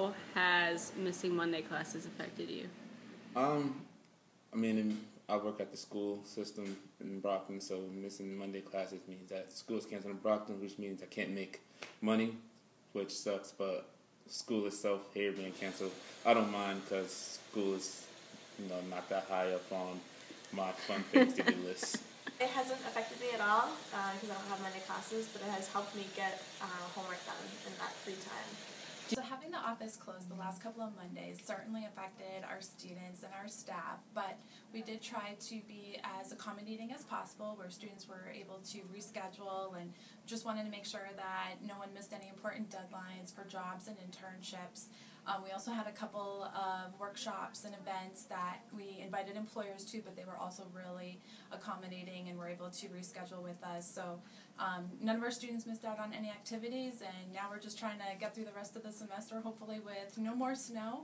How has missing Monday classes affected you? Um, I mean, I work at the school system in Brockton, so missing Monday classes means that school is canceled in Brockton, which means I can't make money, which sucks. But school itself here being canceled, I don't mind because school is, you know, not that high up on my fun things to do list. It hasn't affected me at all because I don't have many classes, but it has helped me get uh, homework done in that free time. So having the office closed the last couple of Mondays certainly affected our students and our staff, but we did try to be as accommodating as possible where students were able to reschedule and just wanted to make sure that no one missed any important deadlines for jobs and internships. Um, we also had a couple of workshops and events that we invited employers to, but they were also really accommodating and were able to reschedule with us. So um, none of our students missed out on any activities, and now we're just trying to get through the rest of the semester, hopefully with no more snow.